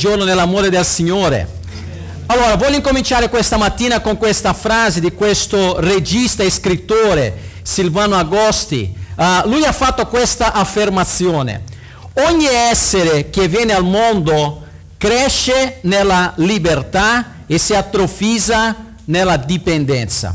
Buongiorno nell'amore del Signore. Allora, voglio incominciare questa mattina con questa frase di questo regista e scrittore Silvano Agosti. Uh, lui ha fatto questa affermazione. Ogni essere che viene al mondo cresce nella libertà e si atrofizza nella dipendenza.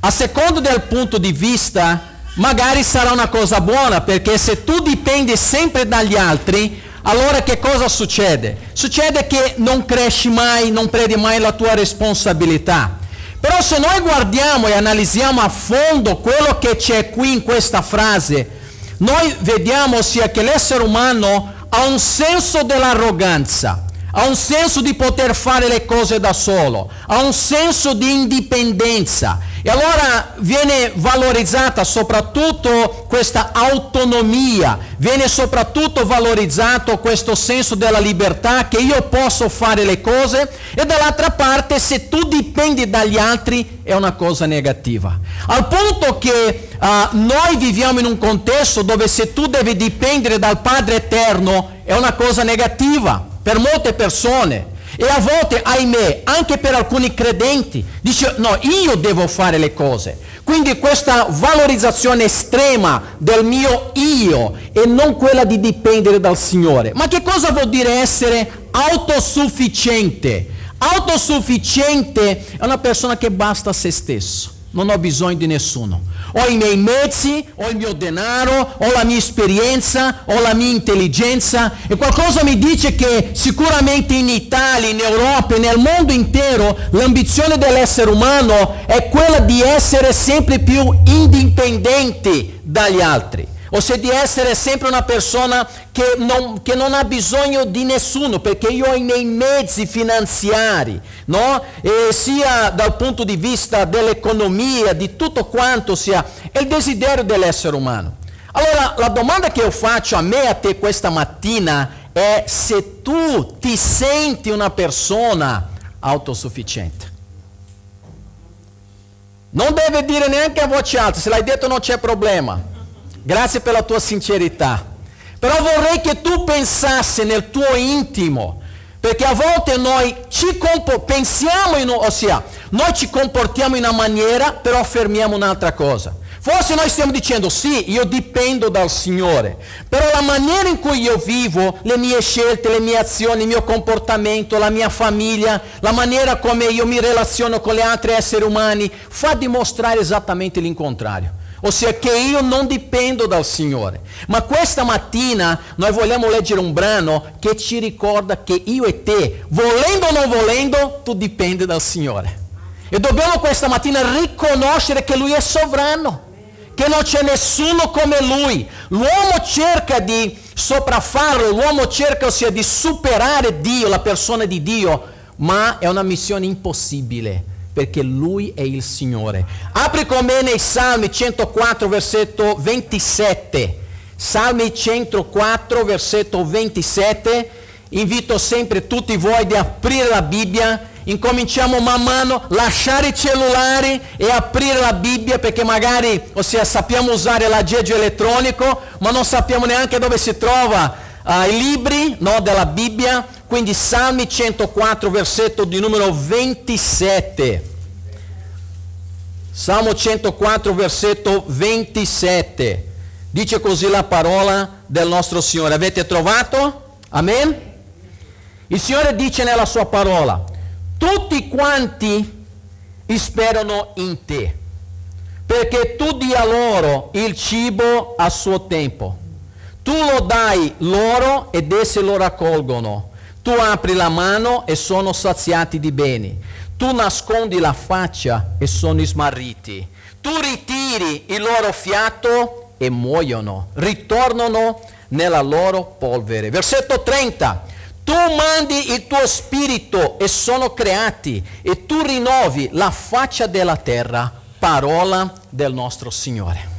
A secondo del punto di vista, magari sarà una cosa buona, perché se tu dipendi sempre dagli altri, allora che cosa succede? Succede che non cresci mai, non prendi mai la tua responsabilità. Però se noi guardiamo e analizziamo a fondo quello che c'è qui in questa frase, noi vediamo sia che l'essere umano ha un senso dell'arroganza, ha un senso di poter fare le cose da solo, ha un senso di indipendenza e allora viene valorizzata soprattutto questa autonomia, viene soprattutto valorizzato questo senso della libertà che io posso fare le cose e dall'altra parte se tu dipendi dagli altri è una cosa negativa. Al punto che uh, noi viviamo in un contesto dove se tu devi dipendere dal Padre Eterno è una cosa negativa per molte persone. E a volte, ahimè, anche per alcuni credenti, dice no, io devo fare le cose. Quindi questa valorizzazione estrema del mio io e non quella di dipendere dal Signore. Ma che cosa vuol dire essere autosufficiente? Autosufficiente è una persona che basta a se stesso, non ho bisogno di nessuno ho i miei mezzi, ho il mio denaro, ho la mia esperienza, ho la mia intelligenza e qualcosa mi dice che sicuramente in Italia, in Europa e nel mondo intero l'ambizione dell'essere umano è quella di essere sempre più indipendenti dagli altri ossia di essere sempre una persona che non, che non, ha bisogno di nessuno, perché io ho i miei mezzi finanziari, no? Sia dal punto di vista dell'economia, di tutto quanto sia, il desiderio dell'essere umano. Allora la domanda che io faccio a me e a te questa mattina è se tu ti senti una persona autosufficiente. Non deve dire neanche a voce alta, se l'hai detto non c'è problema. Grazie per la tua sincerità. Però vorrei che tu pensassi nel tuo intimo, perché a volte noi ci pensiamo, in, ossia, noi ci comportiamo in una maniera, però affermiamo un'altra cosa. Forse noi stiamo dicendo sì, io dipendo dal Signore, però la maniera in cui io vivo, le mie scelte, le mie azioni, il mio comportamento, la mia famiglia, la maniera come io mi relaziono con gli altri esseri umani, fa dimostrare esattamente l'incontrario. Ossia che io non dipendo dal Signore. Ma questa mattina noi vogliamo leggere un brano che ci ricorda che io e te, volendo o non volendo, tu dipendi dal Signore. E dobbiamo questa mattina riconoscere che Lui è sovrano, che non c'è nessuno come Lui. L'uomo cerca di sopraffarlo, l'uomo cerca ossia di superare Dio, la persona di Dio, ma è una missione impossibile perché Lui è il Signore. Apri con me nei Salmi 104, versetto 27. Salmi 104, versetto 27. Invito sempre tutti voi di aprire la Bibbia. Incominciamo man mano, lasciare i cellulari e aprire la Bibbia perché magari, ossia, sappiamo usare l'aggeggio elettronico, ma non sappiamo neanche dove si trova uh, i libri no, della Bibbia. Quindi Salmi 104, versetto di numero 27. Salmo 104, versetto 27. Dice così la parola del nostro Signore. Avete trovato? Amen? Il Signore dice nella sua parola, tutti quanti sperano in te, perché tu dia loro il cibo a suo tempo. Tu lo dai loro ed essi lo raccolgono. Tu apri la mano e sono saziati di beni tu nascondi la faccia e sono smarriti. Tu ritiri il loro fiato e muoiono, ritornano nella loro polvere. Versetto 30. Tu mandi il tuo spirito e sono creati e tu rinnovi la faccia della terra, parola del nostro Signore.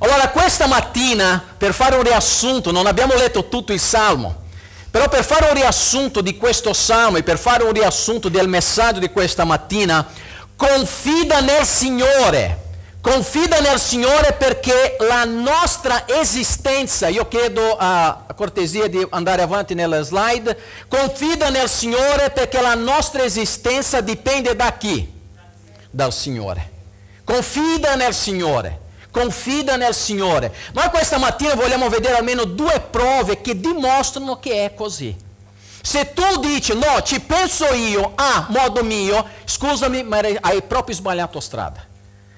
Allora questa mattina, per fare un riassunto, non abbiamo letto tutto il Salmo, però per fare un riassunto di questo salmo e per fare un riassunto del messaggio di questa mattina, confida nel Signore. Confida nel Signore perché la nostra esistenza, io chiedo a, cortesia di andare avanti nella slide, confida nel Signore perché la nostra esistenza dipende da chi? Dal Signore. Confida nel Signore. Confida nel Signore. Noi questa mattina vogliamo vedere almeno due prove che dimostrano che è così. Se tu dici no, ci penso io a modo mio, scusami, ma hai proprio sbagliato strada.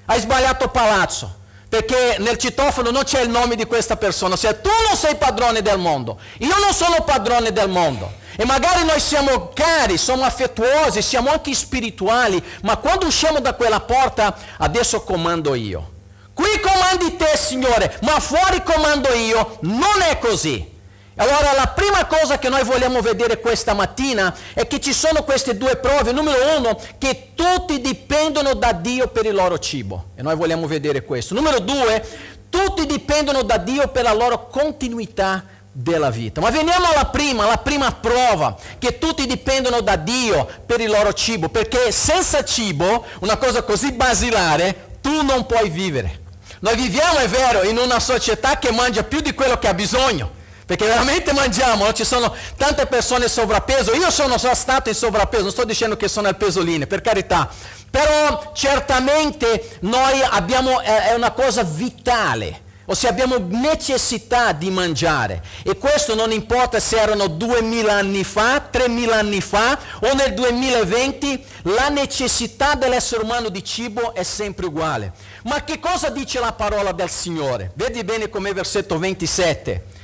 Hai sbagliato palazzo, perché nel citofono non c'è il nome di questa persona. Se tu non sei padrone del mondo, io non sono padrone del mondo. E magari noi siamo cari, siamo affettuosi, siamo anche spirituali, ma quando usciamo da quella porta, adesso comando io. Comandi te, Signore, ma fuori comando io. Non è così. Allora la prima cosa che noi vogliamo vedere questa mattina è che ci sono queste due prove. Numero uno, che tutti dipendono da Dio per il loro cibo. E noi vogliamo vedere questo. Numero due, tutti dipendono da Dio per la loro continuità della vita. Ma veniamo alla prima, la prima prova, che tutti dipendono da Dio per il loro cibo, perché senza cibo, una cosa così basilare, tu non puoi vivere. Noi viviamo, è vero, in una società che mangia più di quello che ha bisogno. Perché veramente mangiamo, ci sono tante persone in sovrappeso, io sono già stato in sovrappeso, non sto dicendo che sono al pesoline, per carità, però certamente noi abbiamo, è una cosa vitale, ossia abbiamo necessità di mangiare e questo non importa se erano 2000 anni fa, 3000 anni fa o nel 2020, la necessità dell'essere umano di cibo è sempre uguale. Ma che cosa dice la parola del Signore? Vedi bene come versetto 27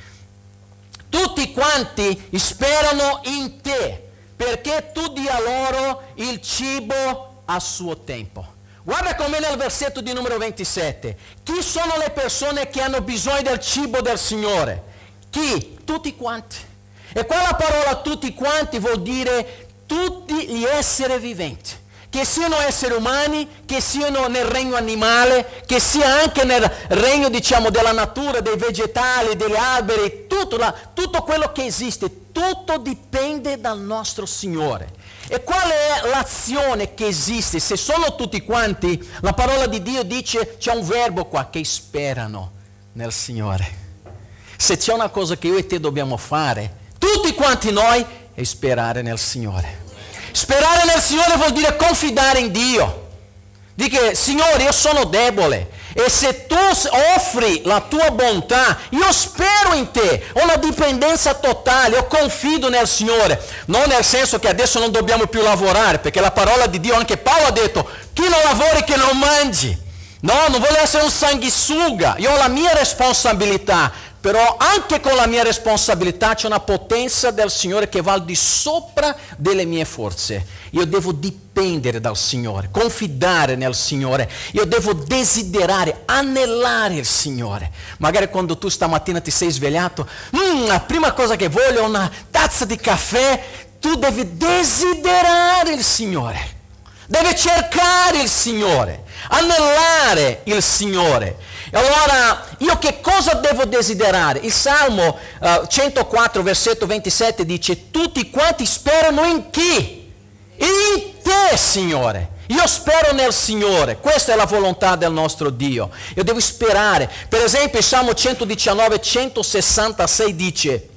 tutti quanti sperano in te, perché tu dia loro il cibo a suo tempo. Guarda come nel versetto di numero 27. Chi sono le persone che hanno bisogno del cibo del Signore? Chi? Tutti quanti. E qua la parola tutti quanti vuol dire tutti gli esseri viventi che siano esseri umani, che siano nel regno animale, che sia anche nel regno diciamo, della natura, dei vegetali, degli alberi, tutto, la, tutto quello che esiste, tutto dipende dal nostro Signore. E qual è l'azione che esiste? Se sono tutti quanti, la parola di Dio dice, c'è un verbo qua, che sperano nel Signore. Se c'è una cosa che io e te dobbiamo fare, tutti quanti noi, è sperare nel Signore. Sperare nel Signore vuol dire confidare in Dio. Dice, Signore, io sono debole e se tu offri la tua bontà, io spero in te, ho una dipendenza totale, io confido nel Signore, non nel senso che adesso non dobbiamo più lavorare, perché la parola di Dio, anche Paolo ha detto, chi non lavori che non mangi. No, non voglio essere un sanguisuga, io ho la mia responsabilità, però anche con la mia responsabilità c'è una potenza del Signore che va al di sopra delle mie forze. Io devo dipendere dal Signore, confidare nel Signore, io devo desiderare, anelare il Signore. Magari quando tu stamattina ti sei svegliato, mm, la prima cosa che voglio è una tazza di caffè, tu devi desiderare il Signore. Deve cercare il Signore, anelare il Signore. Allora io che cosa devo desiderare? Il Salmo uh, 104, versetto 27 dice, tutti quanti sperano in chi? In te, Signore. Io spero nel Signore, questa è la volontà del nostro Dio. Io devo sperare. Per esempio il Salmo 119, 166 dice,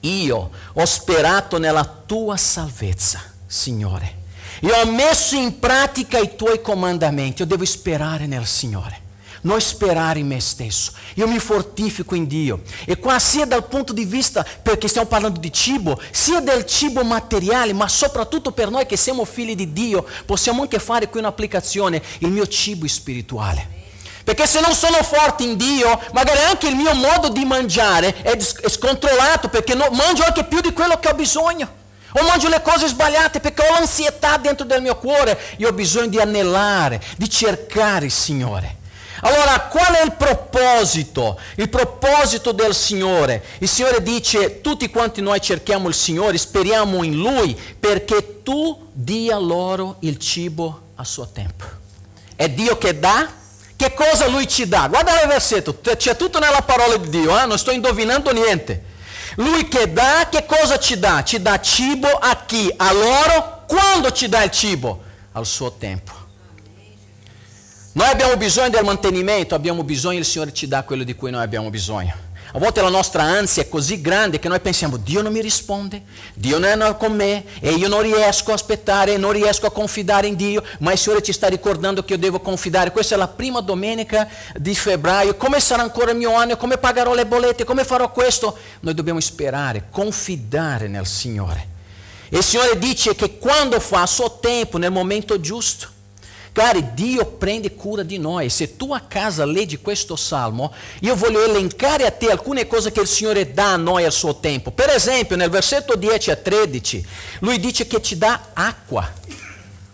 io ho sperato nella tua salvezza, Signore. Io ho messo in pratica i tuoi comandamenti, io devo sperare nel Signore. Non sperare in me stesso, io mi fortifico in Dio. E qua sia dal punto di vista, perché stiamo parlando di cibo, sia del cibo materiale, ma soprattutto per noi che siamo figli di Dio, possiamo anche fare qui un'applicazione, il mio cibo spirituale. Perché se non sono forte in Dio, magari anche il mio modo di mangiare è scontrollato, perché mangio anche più di quello che ho bisogno. O mangio le cose sbagliate perché ho l'ansietà dentro del mio cuore. Io ho bisogno di anelare, di cercare il Signore. Allora, qual è il proposito? Il proposito del Signore. Il Signore dice, tutti quanti noi cerchiamo il Signore, speriamo in Lui, perché tu dia loro il cibo a suo tempo. È Dio che dà? Che cosa Lui ci dà? Guarda il versetto, c'è tutto nella parola di Dio, eh? non sto indovinando niente. Lui che dà, che cosa ci dà? Ci dà cibo a chi? A loro? Quando ci dà il cibo? Al suo tempo. Noi abbiamo bisogno del mantenimento, abbiamo bisogno, il Signore ci dà quello di cui noi abbiamo bisogno. A volte la nostra ansia è così grande che noi pensiamo Dio non mi risponde, Dio non è con me e io non riesco a aspettare, non riesco a confidare in Dio, ma il Signore ci sta ricordando che io devo confidare. Questa è la prima domenica di febbraio, come sarà ancora il mio anno, come pagherò le bollette, come farò questo? Noi dobbiamo sperare, confidare nel Signore. E il Signore dice che quando fa a suo tempo, nel momento giusto, Cari, Dio prende cura di noi. Se tu a casa leggi questo salmo, io voglio elencare a te alcune cose che il Signore dà a noi al suo tempo. Per esempio, nel versetto 10 a 13, lui dice che ci dà acqua.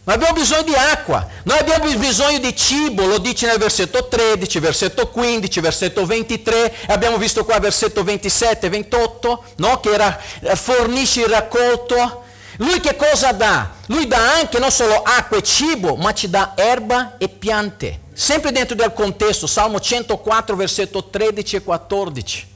Noi abbiamo bisogno di acqua, noi abbiamo bisogno di cibo, lo dice nel versetto 13, versetto 15, versetto 23, abbiamo visto qua versetto 27, 28, no? che era eh, fornisce il raccolto. Lui che cosa dà? Lui dà anche non solo acqua e cibo, ma ci dà erba e piante. Sempre dentro del contesto, Salmo 104, versetto 13 e 14.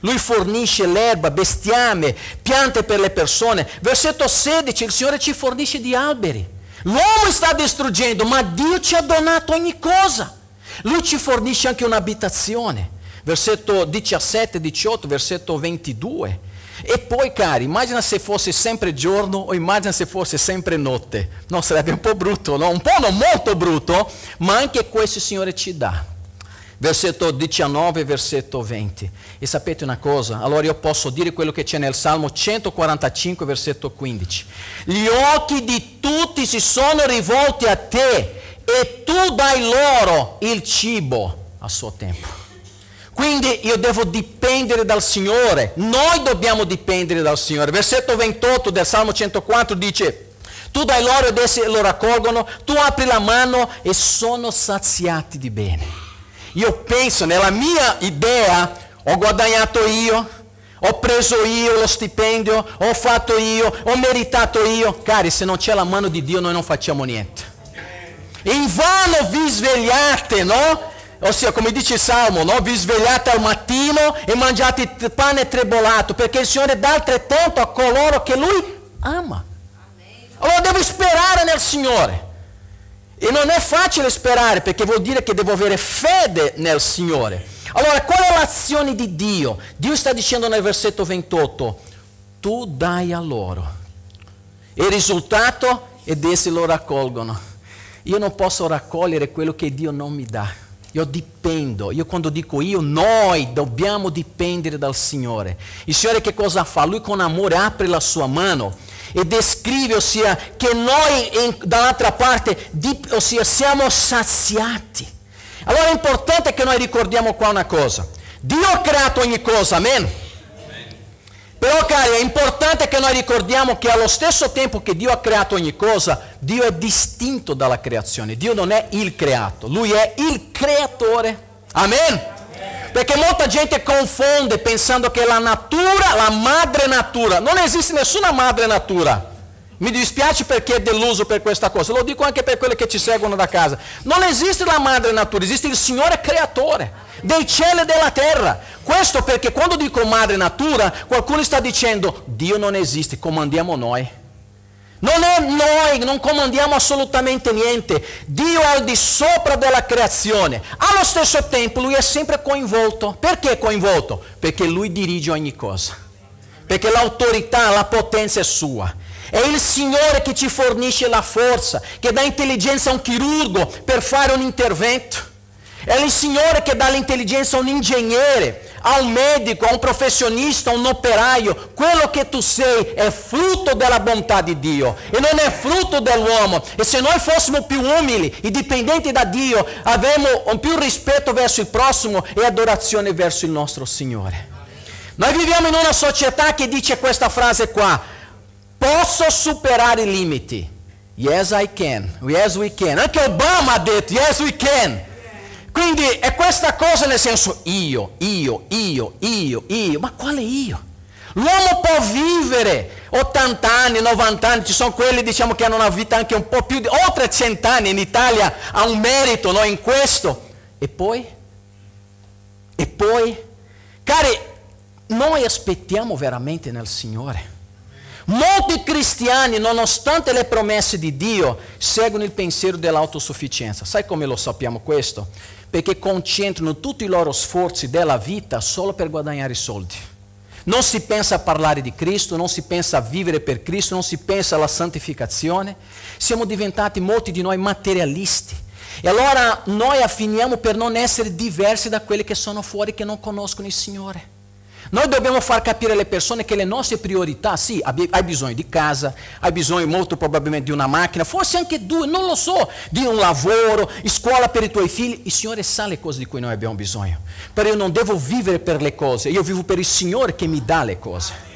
Lui fornisce l'erba, bestiame, piante per le persone. Versetto 16, il Signore ci fornisce di alberi. L'uomo sta distruggendo, ma Dio ci ha donato ogni cosa. Lui ci fornisce anche un'abitazione. Versetto 17, 18, versetto 22. E poi, cari, immagina se fosse sempre giorno o immagina se fosse sempre notte. No, sarebbe un po' brutto, no? Un po' non molto brutto, ma anche questo il Signore ci dà. Versetto 19, versetto 20. E sapete una cosa? Allora io posso dire quello che c'è nel Salmo 145, versetto 15. Gli occhi di tutti si sono rivolti a te e tu dai loro il cibo a suo tempo. Quindi io devo dipendere dal Signore, noi dobbiamo dipendere dal Signore. Versetto 28 del Salmo 104 dice, tu dai loro ed essi lo raccolgono, tu apri la mano e sono saziati di bene. Io penso, nella mia idea, ho guadagnato io, ho preso io lo stipendio, ho fatto io, ho meritato io. Cari, se non c'è la mano di Dio noi non facciamo niente. In vano vi svegliate, no? Ossia, come dice il Salmo, no? vi svegliate al mattino e mangiate pane tribolato, perché il Signore dà altrettanto a coloro che Lui ama. Allora devo sperare nel Signore. E non è facile sperare, perché vuol dire che devo avere fede nel Signore. Allora, qual è l'azione di Dio? Dio sta dicendo nel versetto 28, tu dai a loro. E il risultato? Ed essi lo raccolgono. Io non posso raccogliere quello che Dio non mi dà. Io dipendo, io quando dico io, noi dobbiamo dipendere dal Signore. Il Signore che cosa fa? Lui con amore apre la sua mano e descrive, ossia, che noi dall'altra parte, di, ossia, siamo saziati. Allora è importante che noi ricordiamo qua una cosa. Dio ha creato ogni cosa, amen? Però cari, è importante che noi ricordiamo che allo stesso tempo che Dio ha creato ogni cosa, Dio è distinto dalla creazione. Dio non è il creato, Lui è il creatore. Amen? Perché molta gente confonde pensando che la natura, la madre natura, non esiste nessuna madre natura. Mi dispiace perché è deluso per questa cosa, lo dico anche per quelli che ci seguono da casa. Non esiste la madre natura, esiste il Signore creatore dei cieli e della terra. Questo perché quando dico madre natura, qualcuno sta dicendo Dio non esiste, comandiamo noi. Non è noi, non comandiamo assolutamente niente. Dio è al di sopra della creazione. Allo stesso tempo lui è sempre coinvolto. Perché coinvolto? Perché lui dirige ogni cosa. Perché l'autorità, la potenza è sua. È il Signore che ci fornisce la forza, che dà intelligenza a un chirurgo per fare un intervento. È il Signore che dà l'intelligenza a un ingegnere, a un medico, a un professionista, a un operaio. Quello che tu sei è frutto della bontà di Dio e non è frutto dell'uomo. E se noi fossimo più umili e dipendenti da Dio, avremmo più rispetto verso il prossimo e adorazione verso il nostro Signore. Noi viviamo in una società che dice questa frase qua, posso superare i limiti. Yes, I can. Yes, we can. Anche Obama ha detto, yes, we can. Quindi è questa cosa nel senso io, io, io, io, io, ma quale io? L'uomo può vivere 80 anni, 90 anni, ci sono quelli diciamo, che hanno una vita anche un po' più di oltre 100 anni, in Italia ha un merito no, in questo. E poi? E poi? Cari, noi aspettiamo veramente nel Signore. Molti cristiani nonostante le promesse di Dio, seguono il pensiero dell'autosufficienza. Sai come lo sappiamo questo? Perché concentrano tutti i loro sforzi della vita solo per guadagnare soldi. Non si pensa a parlare di Cristo, non si pensa a vivere per Cristo, non si pensa alla santificazione. Siamo diventati molti di noi materialisti. E allora noi affiniamo per non essere diversi da quelli che sono fuori, che non conoscono il Signore. Noi dobbiamo far capire alle persone che le nostre priorità, sì, hai bisogno di casa, hai bisogno molto probabilmente di una macchina, forse anche due, non lo so, di un lavoro, scuola per i tuoi figli. Il Signore sa le cose di cui noi abbiamo bisogno. Però io non devo vivere per le cose, io vivo per il Signore che mi dà le cose.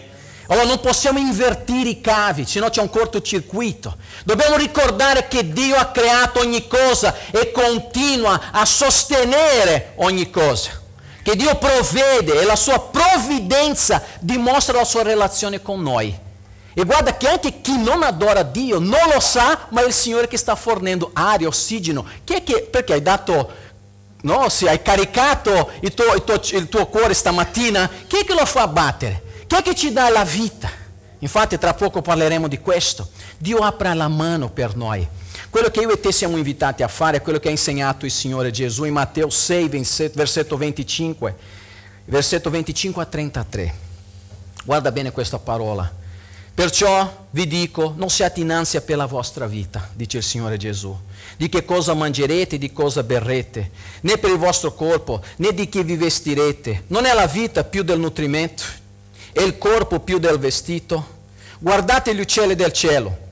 Allora non possiamo invertire i cavi, se no c'è un cortocircuito. Dobbiamo ricordare che Dio ha creato ogni cosa e continua a sostenere ogni cosa che Dio provvede e la sua provvidenza dimostra la sua relazione con noi. E guarda che anche chi non adora Dio non lo sa, ma è il Signore che sta fornendo aria, ossigeno. Chi è che, perché hai dato, no, se hai caricato il tuo, il, tuo, il tuo cuore stamattina, chi è che lo fa battere? Chi è che ci dà la vita? Infatti tra poco parleremo di questo. Dio apre la mano per noi. Quello che io e te siamo invitati a fare è quello che ha insegnato il Signore Gesù in Matteo 6, versetto 25, versetto 25 a 33. Guarda bene questa parola. Perciò vi dico, non siate in ansia per la vostra vita, dice il Signore Gesù, di che cosa mangerete, di cosa berrete, né per il vostro corpo, né di che vi vestirete. Non è la vita più del nutrimento e il corpo più del vestito? Guardate gli uccelli del cielo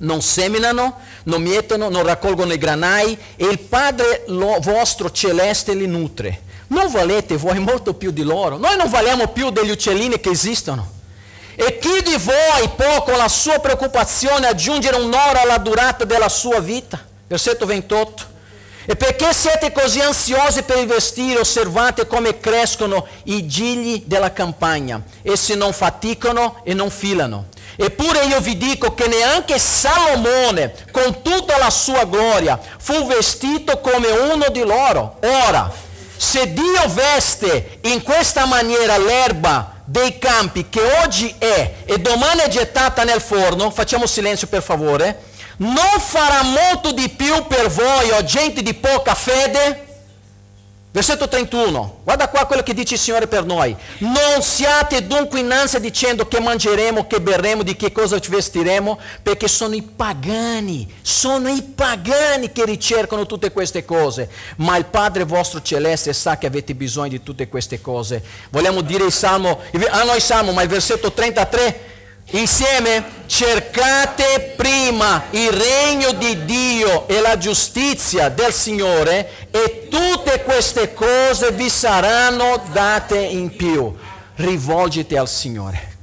non seminano, non mietono, non raccolgono i granai e il Padre vostro celeste li nutre. Non valete voi molto più di loro? Noi non valiamo più degli uccellini che esistono. E chi di voi può con la sua preoccupazione aggiungere un'ora alla durata della sua vita? Versetto 28. E perché siete così ansiosi per i vestiti? Osservate come crescono i gigli della campagna. Essi non faticano e non filano. Eppure io vi dico che neanche Salomone, con tutta la sua gloria, fu vestito come uno di loro. Ora, se Dio veste in questa maniera l'erba dei campi che oggi è e domani è gettata nel forno, facciamo silenzio per favore, non farà molto di più per voi, o gente di poca fede? Versetto 31, guarda qua quello che dice il Signore per noi. Non siate dunque in ansia dicendo che mangeremo, che berremo, di che cosa ci vestiremo, perché sono i pagani, sono i pagani che ricercano tutte queste cose. Ma il Padre vostro celeste sa che avete bisogno di tutte queste cose. Vogliamo dire il Salmo, ah no il Salmo, ma il versetto 33 Insieme cercate prima il regno di Dio e la giustizia del Signore e tutte queste cose vi saranno date in più. Rivolgiti al Signore.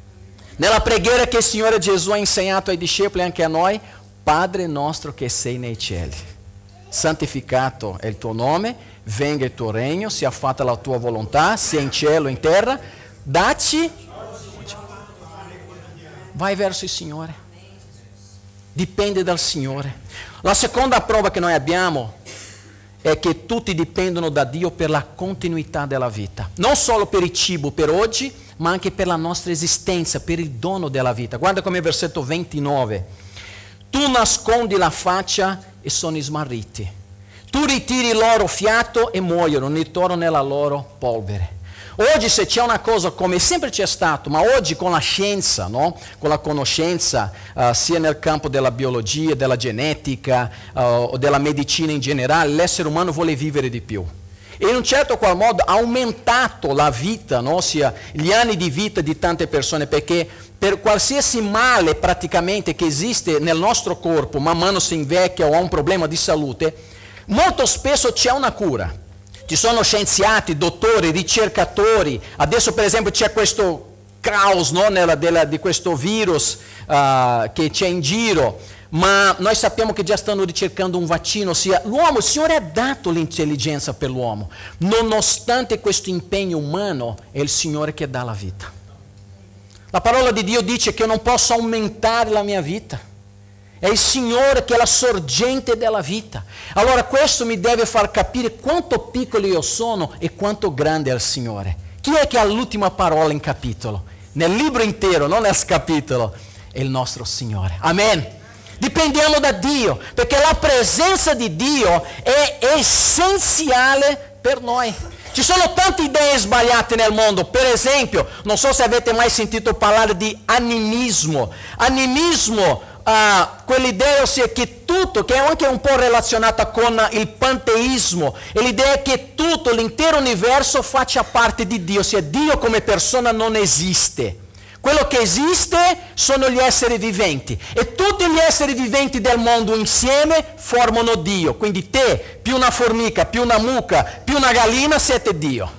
Nella preghiera che il Signore Gesù ha insegnato ai discepoli e anche a noi, Padre nostro che sei nei cieli, santificato è il tuo nome, venga il tuo regno, sia fatta la tua volontà, sia in cielo e in terra, dacci vai verso il Signore. Dipende dal Signore. La seconda prova che noi abbiamo è che tutti dipendono da Dio per la continuità della vita. Non solo per il cibo per oggi, ma anche per la nostra esistenza, per il dono della vita. Guarda come versetto 29. Tu nascondi la faccia e sono smarriti. Tu ritiri il loro fiato e muoiono, ritornano nella loro polvere. Oggi se c'è una cosa come sempre c'è stato, ma oggi con la scienza, no? con la conoscenza, uh, sia nel campo della biologia, della genetica uh, o della medicina in generale, l'essere umano vuole vivere di più. E in un certo qual modo ha aumentato la vita, no? ossia gli anni di vita di tante persone, perché per qualsiasi male praticamente che esiste nel nostro corpo, man mano si invecchia o ha un problema di salute, molto spesso c'è una cura. Ci sono scienziati, dottori, ricercatori. Adesso per esempio c'è questo caos no, nella, della, di questo virus uh, che c'è in giro, ma noi sappiamo che già stanno ricercando un vaccino, ossia l'uomo, il Signore ha dato l'intelligenza per l'uomo. Nonostante questo impegno umano, è il Signore che dà la vita. La parola di Dio dice che io non posso aumentare la mia vita. È il Signore che è la sorgente della vita. Allora questo mi deve far capire quanto piccolo io sono e quanto grande è il Signore. Chi è che ha l'ultima parola in capitolo? Nel libro intero, non nel capitolo. è il nostro Signore. Amen. Dipendiamo da Dio, perché la presenza di Dio è essenziale per noi. Ci sono tante idee sbagliate nel mondo, per esempio, non so se avete mai sentito parlare di animismo. Animismo, uh, quell'idea ossia che tutto, che è anche un po' relazionata con il panteismo, e l'idea che tutto, l'intero universo faccia parte di Dio, ossia Dio come persona non esiste. Quello che esiste sono gli esseri viventi e tutti gli esseri viventi del mondo insieme formano Dio. Quindi te, più una formica, più una mucca, più una gallina, siete Dio.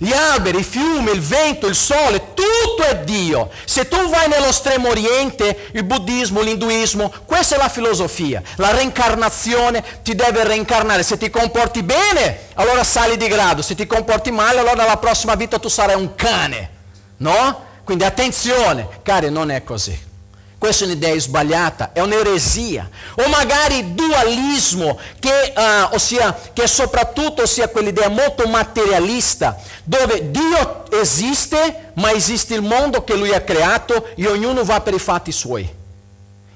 Gli alberi, i fiumi, il vento, il sole, tutto è Dio. Se tu vai nello estremo oriente, il buddismo, l'induismo, questa è la filosofia. La reincarnazione ti deve reincarnare. Se ti comporti bene, allora sali di grado. Se ti comporti male, allora nella prossima vita tu sarai un cane. No? Quindi attenzione, cari, non è così. Questa un'idea sbagliata, è un'eresia. O magari dualismo, che, uh, ossia, che soprattutto sia quell'idea molto materialista, dove Dio esiste, ma esiste il mondo che Lui ha creato e ognuno va per i fatti suoi.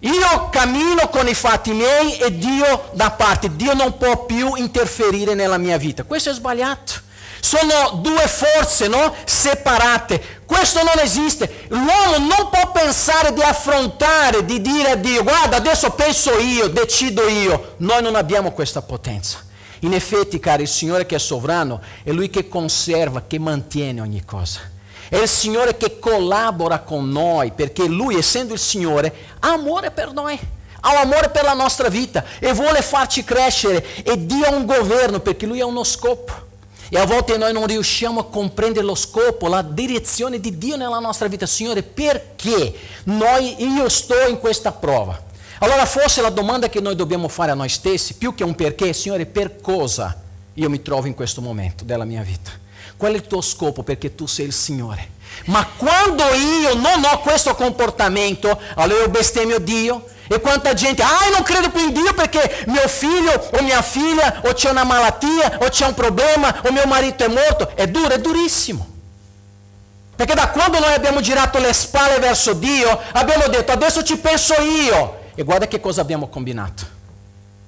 Io cammino con i fatti miei e Dio da parte. Dio non può più interferire nella mia vita. Questo è sbagliato. Sono due forze no? separate. Questo non esiste. L'uomo non può pensare di affrontare, di dire a Dio, guarda, adesso penso io, decido io. Noi non abbiamo questa potenza. In effetti, cari, il Signore che è sovrano è Lui che conserva, che mantiene ogni cosa. È il Signore che collabora con noi, perché Lui, essendo il Signore, ha amore per noi. Ha un amore per la nostra vita e vuole farci crescere. E Dio ha un governo, perché Lui ha uno scopo. E a volte noi non riusciamo a comprendere lo scopo, la direzione di Dio nella nostra vita. Signore, perché noi, io sto in questa prova? Allora forse la domanda che noi dobbiamo fare a noi stessi, più che un perché, Signore, per cosa io mi trovo in questo momento della mia vita? Qual è il tuo scopo? Perché tu sei il Signore. Ma quando io non ho questo comportamento, allora io bestemmio Dio, e quanta gente, ah, non credo più in Dio perché mio figlio o mia figlia o c'è una malattia o c'è un problema o mio marito è morto. È duro, è durissimo. Perché da quando noi abbiamo girato le spalle verso Dio, abbiamo detto adesso ci penso io. E guarda che cosa abbiamo combinato.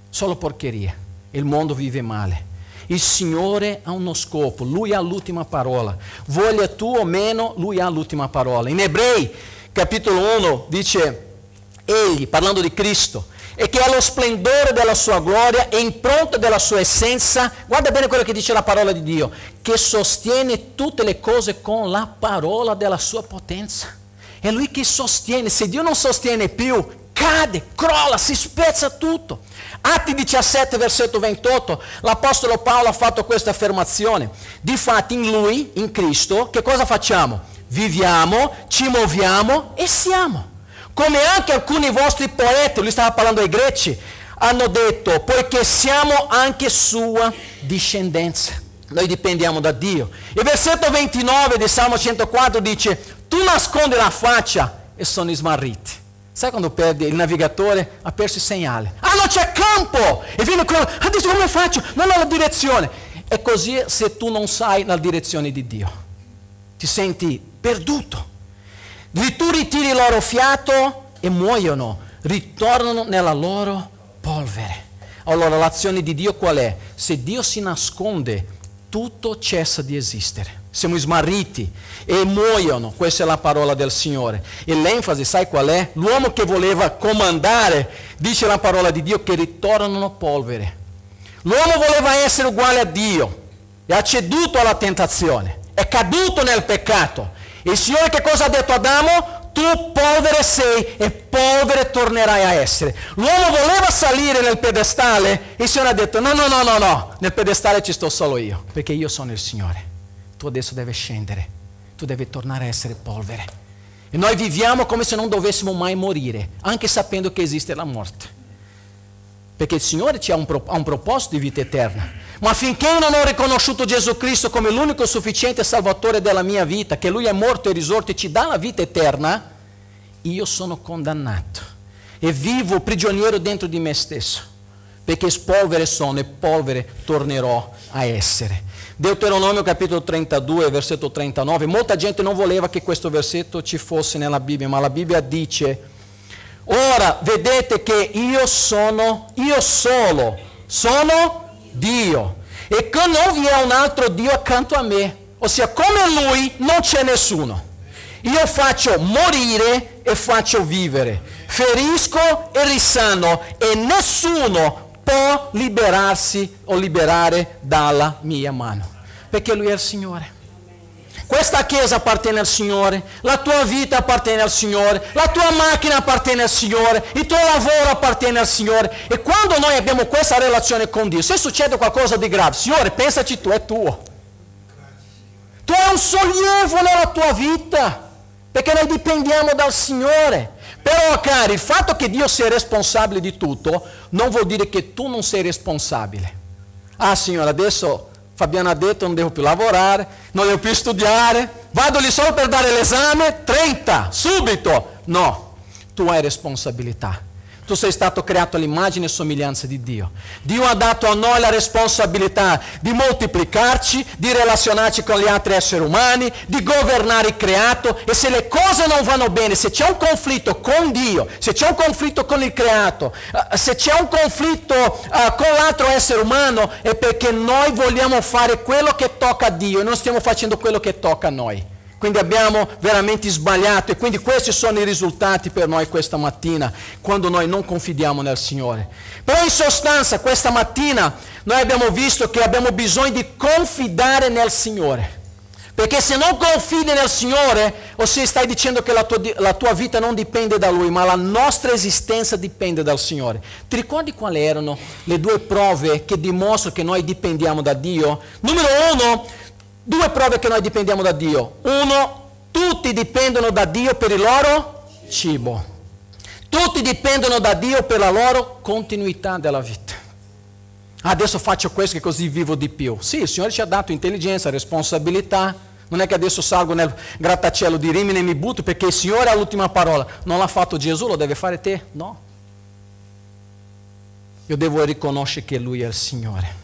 Solo porcheria. Il mondo vive male. Il Signore ha uno scopo, Lui ha l'ultima parola. Voglia tu o meno, Lui ha l'ultima parola. In Ebrei, capitolo 1, dice Egli, parlando di Cristo, e che allo splendore della sua gloria e impronta della sua essenza, guarda bene quello che dice la parola di Dio, che sostiene tutte le cose con la parola della sua potenza. È Lui che sostiene, se Dio non sostiene più, cade, crolla, si spezza tutto. Atti 17, versetto 28, l'Apostolo Paolo ha fatto questa affermazione. Difatti in Lui, in Cristo, che cosa facciamo? Viviamo, ci muoviamo e siamo. Come anche alcuni vostri poeti, lui stava parlando ai greci, hanno detto, poiché siamo anche sua discendenza. Noi dipendiamo da Dio. Il versetto 29 di Salmo 104 dice, tu nascondi la faccia e sono smarriti. Sai quando perde il navigatore? Ha perso il segnale. Ah, non c'è campo! E viene quello, adesso come faccio? Non ho la direzione. È così se tu non sai la direzione di Dio. Ti senti perduto. Tu ritiri il loro fiato e muoiono, ritornano nella loro polvere. Allora l'azione di Dio qual è? Se Dio si nasconde, tutto cessa di esistere. Siamo smarriti e muoiono, questa è la parola del Signore. E l'enfasi, sai qual è? L'uomo che voleva comandare, dice la parola di Dio, che ritornano polvere. L'uomo voleva essere uguale a Dio e ha ceduto alla tentazione, è caduto nel peccato il Signore che cosa ha detto a Adamo? Tu polvere sei e polvere tornerai a essere. L'uomo voleva salire nel pedestale e il Signore ha detto no, no, no, no, no, nel pedestale ci sto solo io, perché io sono il Signore. Tu adesso devi scendere, tu devi tornare a essere polvere. E noi viviamo come se non dovessimo mai morire, anche sapendo che esiste la morte. Perché il Signore ci ha un, ha un proposito di vita eterna. Ma finché io non ho riconosciuto Gesù Cristo come l'unico sufficiente salvatore della mia vita, che Lui è morto e risorto e ci dà la vita eterna, io sono condannato e vivo prigioniero dentro di me stesso. Perché polvere sono e polvere tornerò a essere. Deuteronomio capitolo 32, versetto 39. Molta gente non voleva che questo versetto ci fosse nella Bibbia, ma la Bibbia dice, ora vedete che io sono, io solo, sono Dio e che non vi è un altro Dio accanto a me, ossia come Lui non c'è nessuno. Io faccio morire e faccio vivere, ferisco e risano e nessuno può liberarsi o liberare dalla mia mano, perché Lui è il Signore. Questa chiesa appartiene al Signore, la tua vita appartiene al Signore, la tua macchina appartiene al Signore, il tuo lavoro appartiene al Signore. E quando noi abbiamo questa relazione con Dio, se succede qualcosa di grave, Signore, pensaci tu, è tuo. Tu hai un sollievo nella tua vita, perché noi dipendiamo dal Signore. Però, cari, il fatto che Dio sia responsabile di tutto non vuol dire che tu non sei responsabile. Ah, Signore, adesso Fabiano ha detto non devo più lavorare, non devo più studiare, vado lì solo per dare l'esame, 30, subito. No, tu hai responsabilità. Tu sei stato creato all'immagine e somiglianza di Dio. Dio ha dato a noi la responsabilità di moltiplicarci, di relazionarci con gli altri esseri umani, di governare il creato e se le cose non vanno bene, se c'è un conflitto con Dio, se c'è un conflitto con il creato, eh, se c'è un conflitto uh, con l'altro essere umano è perché noi vogliamo fare quello che tocca a Dio e non stiamo facendo quello che tocca a noi. Quindi abbiamo veramente sbagliato e quindi questi sono i risultati per noi questa mattina, quando noi non confidiamo nel Signore. Però in sostanza questa mattina noi abbiamo visto che abbiamo bisogno di confidare nel Signore. Perché se non confidi nel Signore, o se stai dicendo che la tua, la tua, vita non dipende da Lui, ma la nostra esistenza dipende dal Signore. Ti ricordi quali erano le due prove che dimostrano che noi dipendiamo da Dio? Numero uno, Due prove che noi dipendiamo da Dio. Uno, tutti dipendono da Dio per il loro cibo. Tutti dipendono da Dio per la loro continuità della vita. Adesso faccio questo che così vivo di più. Sì, il Signore ci ha dato intelligenza, responsabilità. Non è che adesso salgo nel grattacielo di Rimini e mi butto perché il Signore ha l'ultima parola. Non l'ha fatto Gesù, lo deve fare te? No. Io devo riconoscere che Lui è il Signore.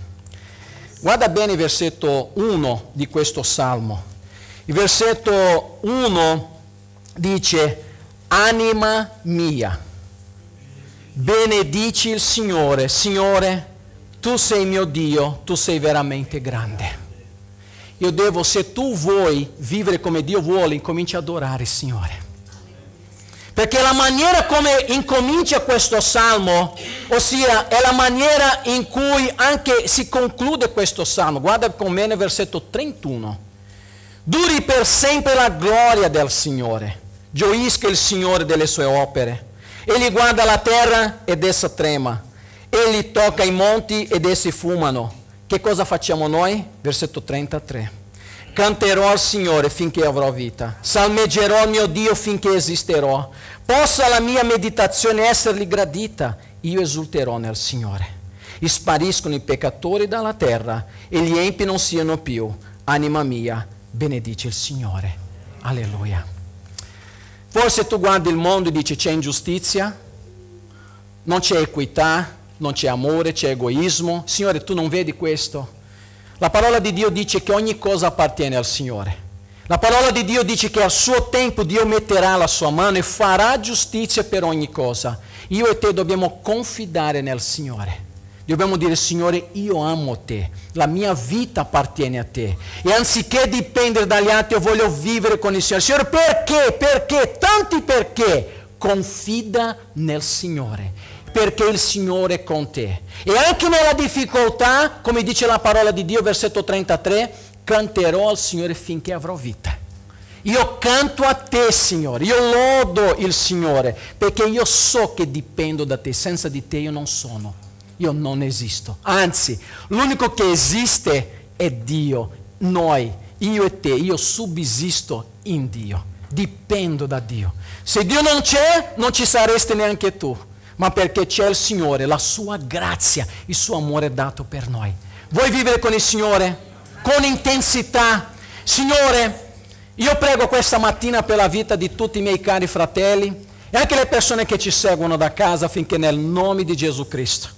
Guarda bene il versetto 1 di questo salmo. Il versetto 1 dice, anima mia, benedici il Signore. Signore, tu sei mio Dio, tu sei veramente grande. Io devo, se tu vuoi vivere come Dio vuole, incominci ad adorare il Signore. Perché la maniera come incomincia questo salmo, ossia è la maniera in cui anche si conclude questo salmo. Guarda con me nel versetto 31. Duri per sempre la gloria del Signore. Gioisca il Signore delle sue opere. Egli guarda la terra ed essa trema. Egli tocca i monti ed essi fumano. Che cosa facciamo noi? Versetto 33. Canterò al Signore finché avrò vita. Salmeggerò il mio Dio finché esisterò. Possa la mia meditazione essergli gradita. Io esulterò nel Signore. Spariscono i peccatori dalla terra e gli empi non siano più. Anima mia, benedice il Signore. Alleluia. Forse tu guardi il mondo e dici c'è ingiustizia, non c'è equità, non c'è amore, c'è egoismo. Signore, tu non vedi questo? La parola di Dio dice che ogni cosa appartiene al Signore. La parola di Dio dice che al suo tempo Dio metterà la sua mano e farà giustizia per ogni cosa. Io e te dobbiamo confidare nel Signore. Dobbiamo dire, Signore, io amo te, la mia vita appartiene a te. E anziché dipendere dagli altri, io voglio vivere con il Signore. Signore, perché? Perché? Tanti perché? Confida nel Signore perché il Signore è con te. E anche nella difficoltà, come dice la parola di Dio, versetto 33, canterò al Signore finché avrò vita. Io canto a te, Signore, io lodo il Signore, perché io so che dipendo da te, senza di te io non sono, io non esisto. Anzi, l'unico che esiste è Dio, noi, io e te, io subsisto in Dio, dipendo da Dio. Se Dio non c'è, non ci saresti neanche tu ma perché c'è il Signore, la sua grazia, il suo amore dato per noi. Vuoi vivere con il Signore? Con intensità. Signore, io prego questa mattina per la vita di tutti i miei cari fratelli e anche le persone che ci seguono da casa affinché nel nome di Gesù Cristo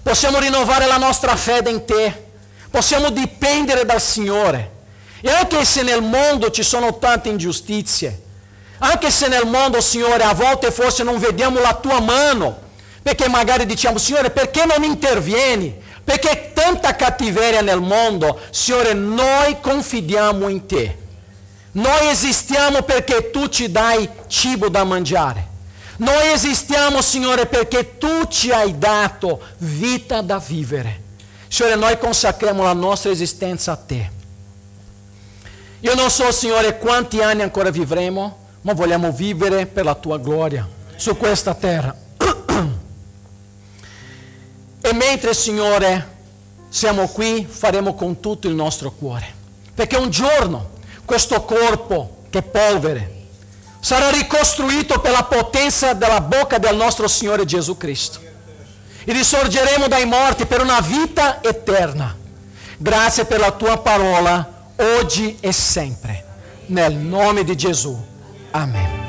possiamo rinnovare la nostra fede in te, possiamo dipendere dal Signore. E anche se nel mondo ci sono tante ingiustizie, anche se nel mondo, Signore, a volte forse non vediamo la tua mano, perché magari diciamo, Signore, perché non intervieni? Perché tanta cattiveria nel mondo, Signore, noi confidiamo in te. Noi esistiamo perché tu ci dai cibo da mangiare. Noi esistiamo, Signore, perché tu ci hai dato vita da vivere. Signore, noi consacriamo la nostra esistenza a te. Io non so, Signore, quanti anni ancora vivremo, ma vogliamo vivere per la tua gloria su questa terra. e mentre, Signore, siamo qui, faremo con tutto il nostro cuore. Perché un giorno questo corpo che è polvere sarà ricostruito per la potenza della bocca del nostro Signore Gesù Cristo. E risorgeremo dai morti per una vita eterna. Grazie per la tua parola, oggi e sempre. Nel nome di Gesù. Amén.